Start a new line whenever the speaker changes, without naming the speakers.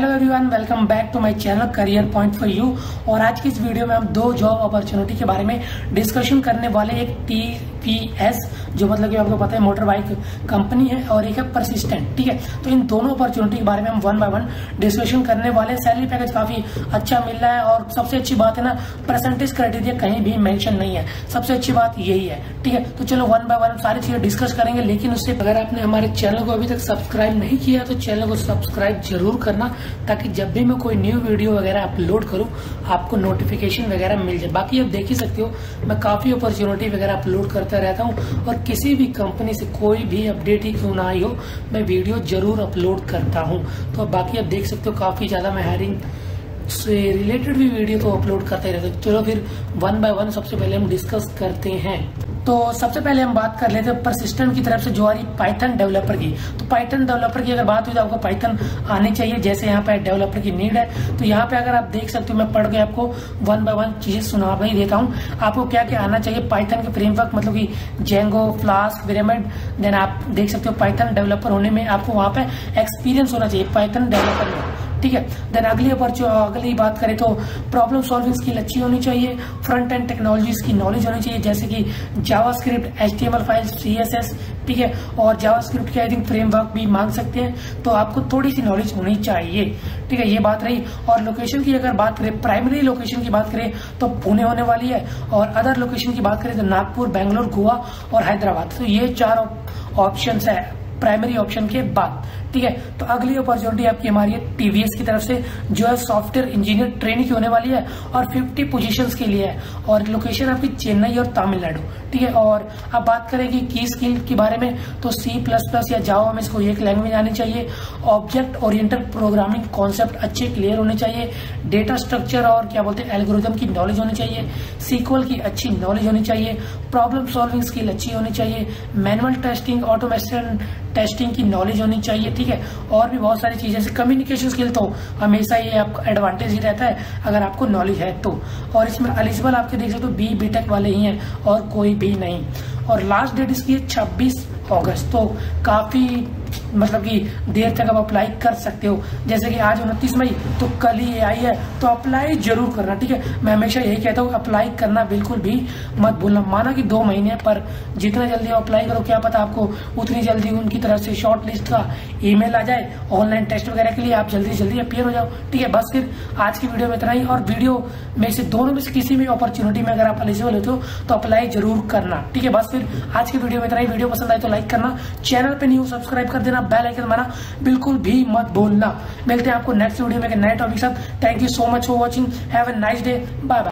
Hello everyone welcome back to my channel career point for you और आज की इस वीडियो में हम दो जॉब अपॉर्चुनिटी के बारे में डिस्कशन करने वाले एक टी पी एस जो मतलब कि आपको पता है मोटर बाइक कंपनी है और एक है परसिस्टेंट ठीक है? तो इन दोनों अपॉर्चुनिटी के बारे में हम वन बाय वन डिस्कशन करने वाले सैलरी पैकेज काफ़ी अच्छा मिल रहा है और सबसे अच्छी बात है ना परसेंटेज क्राइटेरिया कहीं भी मेंशन नहीं है। सबसे अच्छी बात यही है, ठीक है? तो चलो वन बाय वन सारी चीज़ें डिस्कस करेंगे, लेकिन उससे अगर आपने हमारे चैनल को अभी तक सब्सक्राइब नहीं किया तो चैनल को सब्सक्राइब ज़रूर करना, ताकि जब भी मैं कोई न्यू वीडियो वगैरह अपलोड करूँ, आपको नोटिफिकेशन वगैरह मिल जाए। बाकी आप देख ही सकते हो, मैं काफ़ी अपॉर्चुनिटी वगैरह अपलोड करता रहता हूँ और किसी भी कंपनी से कोई भी अपडेट ही क्यों ना आई हो, मैं वीडियो ज़रूर अपलोड करता हूँ। तो बाकी आप देख सकते हो काफ़ी ज़्यादा मैं हायरिंग से रिलेटेड भी वीडियो तो अपलोड करते रहते चलो फिर वन बाय वन सबसे पहले हम डिस्कस करते हैं। तो सबसे पहले हम बात कर लेते हैं परसिस्टेंट की तरफ़ से जो आ रही पाइथन डेवलपर की। तो पाइथन डेवलपर की अगर बात हुई तो आपको पाइथन आनी चाहिए, जैसे यहाँ पे डेवलपर की नीड है। तो यहाँ पे अगर आप देख सकते हो, मैं पढ़ के आपको वन बाय वन चीज़ें सुना ही देता हूँ। आपको क्या क्या आना चाहिए पाइथन के फ्रेमवर्क मतलब की जेंगो फ्लास्क पिरामिड देन आप देख सकते हो पाइथन डेवलपर होने में आपको वहाँ पे एक्सपीरियंस होना चाहिए पाइथन डेवलपर में। ठीक है। देन अगले अगली अगली बात करें तो प्रॉब्लम सॉल्विंग स्किल अच्छी होनी चाहिए फ्रंट एंड टेक्नोलॉजीज़ की नॉलेज होनी चाहिए, जैसे कि JavaScript H T M L file C S S ठीक है? और जावा स्क्रिप्ट के आई थिंक फ्रेमवर्क भी मांग सकते हैं तो आपको थोड़ी सी नॉलेज होनी चाहिए, ठीक है? ये बात रही। और लोकेशन की अगर बात करें प्राइमरी लोकेशन की बात करें तो पुणे होने वाली है। और अदर लोकेशन की बात करें तो नागपुर, बेंगलोर, गोवा और हैदराबाद। तो ये चार ऑप्शन है प्राइमरी ऑप्शन के बाद। ठीक है? तो अगली अपॉर्चुनिटी आपकी हमारी है टीवीएस की तरफ़ से, जो है सॉफ्टवेयर इंजीनियर ट्रेनिंग की होने वाली है और 50 पोजीशंस के लिए है। और लोकेशन आपकी चेन्नई और तमिलनाडु ठीक है? और अब बात करेंगे की स्किल के बारे में तो सी प्लस प्लस या जावा में इसको एक लैंग्वेज आनी चाहिए। ऑब्जेक्ट ओरिएंटेड प्रोग्रामिंग कॉन्सेप्ट अच्छे क्लियर होने चाहिए। डेटा स्ट्रक्चर और क्या बोलते हैं एल्गोरिदम की नॉलेज होनी चाहिए। सीक्वल की अच्छी नॉलेज होनी चाहिए। प्रॉब्लम सॉल्विंग स्किल अच्छी होनी चाहिए। मैनुअल टेस्टिंग ऑटोमेशन टेस्टिंग की नॉलेज होनी चाहिए ठीक है? और भी बहुत सारी चीज़ें जैसे कम्युनिकेशन स्किल तो हमेशा ये आपका एडवांटेज ही रहता है, अगर आपको नॉलेज है तो। और इसमें एलिजिबल आपके देख सकते हो? बी बीटेक वाले ही हैं और कोई भी नहीं। और लास्ट डेट इसकी छब्बीस अगस्त तो काफ़ी मतलब कि देर तक आप अप्लाई कर सकते हो। जैसे कि आज उनतीस मई तो कल ही आई है तो अप्लाई ज़रूर करना, ठीक है? मैं हमेशा यही कहता हूँ अप्लाई करना बिल्कुल भी मत भूलना। माना कि दो महीने पर जितना जल्दी अप्लाई करो, क्या पता आपको उतनी जल्दी उनकी तरफ़ से शॉर्ट लिस्ट का ईमेल आ जाए। ऑनलाइन टेस्ट वगैरह के लिए आप जल्दी जल्दी अपियर हो जाओ, ठीक है? बस फिर आज की वीडियो में इतना ही, और वीडियो में से दोनों में से किसी भी अपॉर्चुनिटी में अगर आप एलिजिबल होते हो तो अप्लाई ज़रूर करना, ठीक है? बस फिर आज की वीडियो में इतना ही। वीडियो पसंद आए तो लाइक करना चैनल पे न्यू सब्सक्राइब कर देना बेल आइकन दबाना बिल्कुल भी मत भूलना। मिलते हैं आपको नेक्स्ट वीडियो में नए टॉपिक साथ। Thank you so much for watching have a nice day bye bye